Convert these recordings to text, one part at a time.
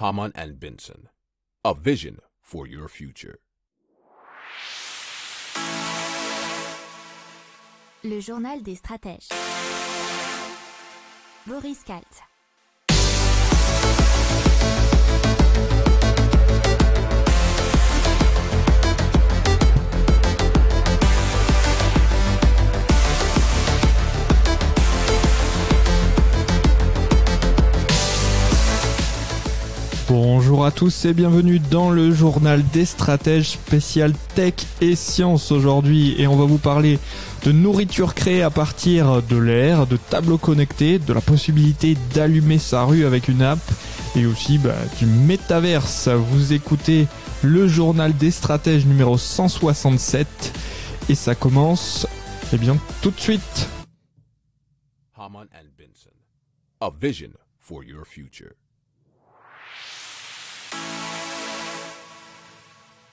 Haman and Benson. A vision for your future. Le journal des stratèges. Boris Kalt. Bonjour à tous et bienvenue dans le journal des stratèges spécial tech et sciences aujourd'hui et on va vous parler de nourriture créée à partir de l'air, de tableaux connectés, de la possibilité d'allumer sa rue avec une app et aussi bah, du métaverse. Vous écoutez le journal des stratèges numéro 167 et ça commence eh bien tout de suite.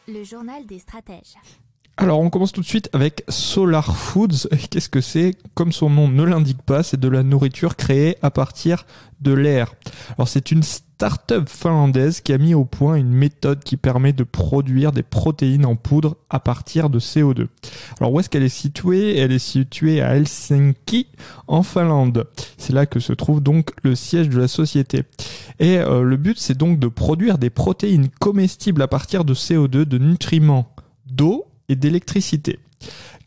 Le journal des stratèges. Alors on commence tout de suite avec Solar Foods. Qu'est-ce que c'est? Comme son nom ne l'indique pas, c'est de la nourriture créée à partir de l'air. Alors c'est une start-up finlandaise qui a mis au point une méthode qui permet de produire des protéines en poudre à partir de CO2. Alors où est-ce qu'elle est située? Elle est située à Helsinki en Finlande. C'est là que se trouve donc le siège de la société. Et euh, le but c'est donc de produire des protéines comestibles à partir de CO2, de nutriments, d'eau et d'électricité.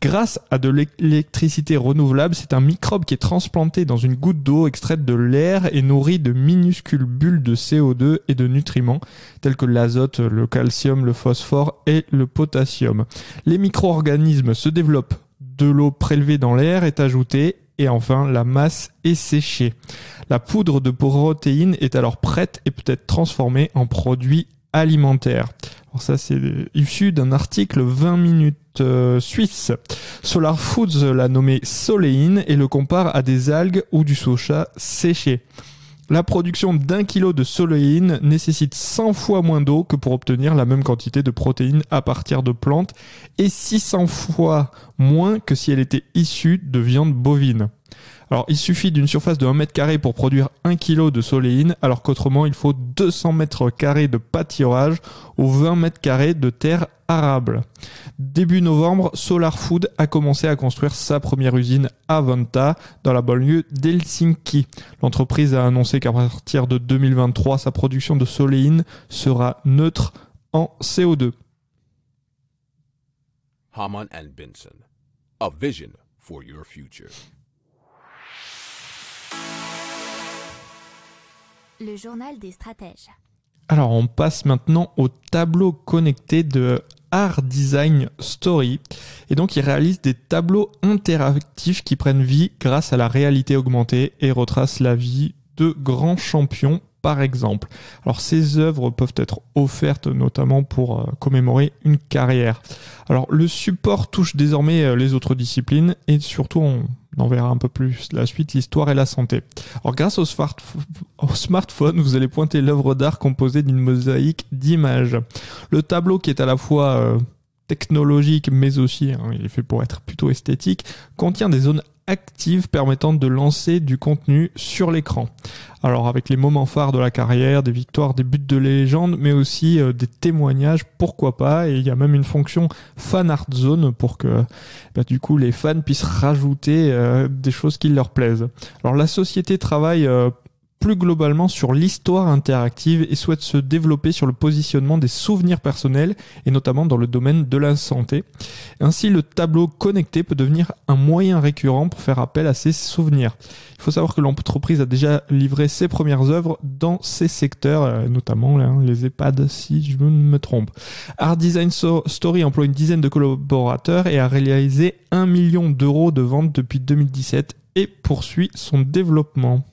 Grâce à de l'électricité renouvelable, c'est un microbe qui est transplanté dans une goutte d'eau extraite de l'air et nourri de minuscules bulles de CO2 et de nutriments tels que l'azote, le calcium, le phosphore et le potassium. Les micro-organismes se développent, de l'eau prélevée dans l'air est ajoutée et enfin la masse est séchée. La poudre de protéines est alors prête et peut être transformée en produit alimentaire. Alors ça c'est issu d'un article 20 minutes euh, suisse. Solar Foods l'a nommé soléine et le compare à des algues ou du soja séché. La production d'un kilo de soléine nécessite 100 fois moins d'eau que pour obtenir la même quantité de protéines à partir de plantes et 600 fois moins que si elle était issue de viande bovine. Alors, il suffit d'une surface de 1 mètre carré pour produire 1 kg de soléine, alors qu'autrement, il faut 200 mètres carrés de pâturage ou 20 mètres carrés de terre arable. Début novembre, Solar Food a commencé à construire sa première usine à Vanta, dans la banlieue d'Helsinki. L'entreprise a annoncé qu'à partir de 2023, sa production de soléine sera neutre en CO2. Haman and Benson. A vision for your future. Le journal des stratèges. Alors on passe maintenant au tableau connecté de Art Design Story. Et donc il réalise des tableaux interactifs qui prennent vie grâce à la réalité augmentée et retracent la vie de grands champions par exemple. Alors ces œuvres peuvent être offertes notamment pour euh, commémorer une carrière. Alors le support touche désormais euh, les autres disciplines et surtout on en verra un peu plus la suite, l'histoire et la santé. Alors grâce au, smartphone, vous allez pointer l'œuvre d'art composée d'une mosaïque d'images. Le tableau qui est à la fois euh, technologique mais aussi, hein, il est fait pour être plutôt esthétique, contient des zones active permettant de lancer du contenu sur l'écran. Alors avec les moments phares de la carrière, des victoires, des buts de légende, mais aussi euh, des témoignages, pourquoi pas. Et il y a même une fonction fan art zone pour que bah, du coup les fans puissent rajouter euh, des choses qui leur plaisent. Alors la société travaille euh, plus globalement sur l'histoire interactive et souhaite se développer sur le positionnement des souvenirs personnels et notamment dans le domaine de la santé. Ainsi, le tableau connecté peut devenir un moyen récurrent pour faire appel à ces souvenirs. Il faut savoir que l'entreprise a déjà livré ses premières œuvres dans ces secteurs, euh, notamment les EHPAD si je ne me trompe. Art Design Story emploie une dizaine de collaborateurs et a réalisé un million d'euros de ventes depuis 2017 et poursuit son développement.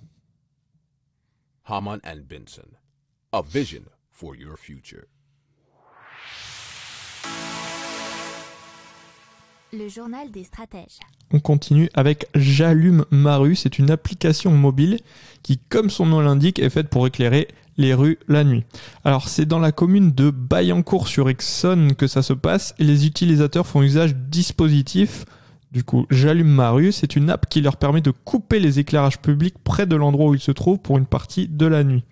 Haman and Benson. A vision for your future. Le journal des stratèges. On continue avec J'allume ma rue. C'est une application mobile qui, comme son nom l'indique, est faite pour éclairer les rues la nuit. Alors c'est dans la commune de Bayancourt sur Exxon que ça se passe et les utilisateurs font usage du dispositif Du coup, j'allume ma rue, c'est une app qui leur permet de couper les éclairages publics près de l'endroit où ils se trouvent pour une partie de la nuit.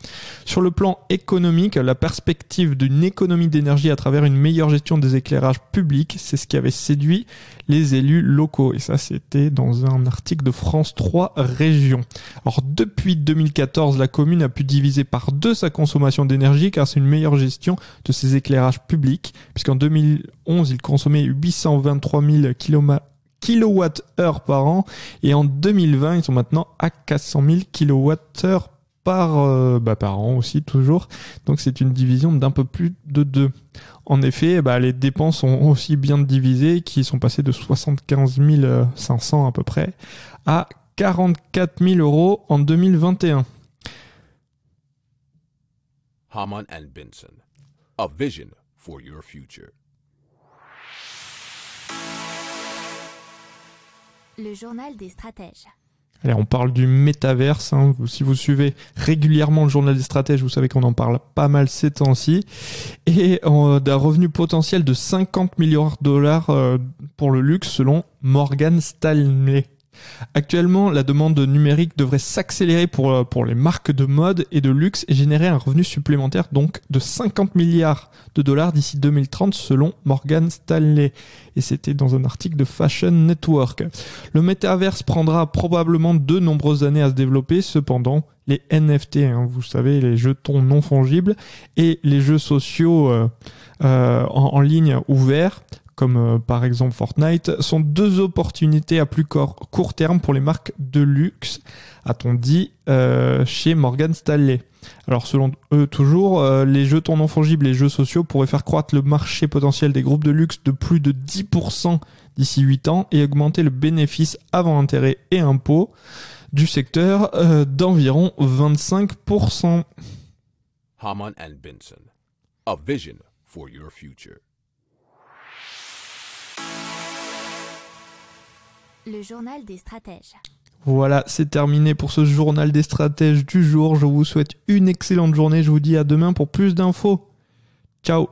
Sur le plan économique, la perspective d'une économie d'énergie à travers une meilleure gestion des éclairages publics, c'est ce qui avait séduit les élus locaux. Et ça, c'était dans un article de France 3 Région. Alors, depuis 2014, la commune a pu diviser par deux sa consommation d'énergie car c'est une meilleure gestion de ses éclairages publics, puisqu'en 2011, il consommait 823 000 km kWh par an et en 2020 ils sont maintenant à 400 000 kWh par, euh, bah, par an aussi toujours donc c'est une division d'un peu plus de deux en effet bah, les dépenses sont aussi bien divisées qui sont passées de 75 500 à peu près à 44 000 euros en 2021 Haman and Benson. A vision for your future. Le journal des stratèges. Allez, on parle du métaverse. hein. Si vous suivez régulièrement le journal des stratèges, vous savez qu'on en parle pas mal ces temps-ci. Et d'un revenu potentiel de 50 milliards de dollars euh, pour le luxe selon Morgan Stanley. Actuellement, la demande numérique devrait s'accélérer pour, euh, pour les marques de mode et de luxe et générer un revenu supplémentaire donc de 50 milliards de dollars d'ici 2030 selon Morgan Stanley. Et c'était dans un article de Fashion Network. Le métaverse prendra probablement de nombreuses années à se développer, cependant, les NFT, hein, vous savez, les jetons non fongibles, et les jeux sociaux euh, euh, en, en ligne ouverts, comme euh, par exemple Fortnite, sont deux opportunités à plus court terme pour les marques de luxe, a-t-on dit euh, chez Morgan Stanley. Alors selon eux toujours, euh, les jetons non fongibles et les jeux sociaux pourraient faire croître le marché potentiel des groupes de luxe de plus de 10% d'ici 8 ans et augmenter le bénéfice avant intérêt et impôts du secteur euh, d'environ 25%. Haman and Benson. A vision for your future. Le journal des stratèges. Voilà, c'est terminé pour ce journal des stratèges du jour. Je vous souhaite une excellente journée. Je vous dis à demain pour plus d'infos. Ciao